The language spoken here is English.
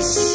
Yes.